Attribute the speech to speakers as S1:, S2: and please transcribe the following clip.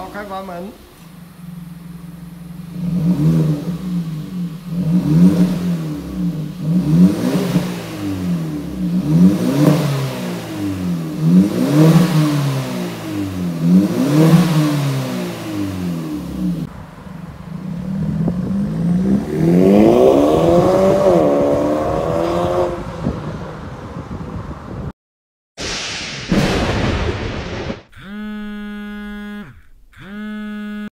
S1: 好，开阀门。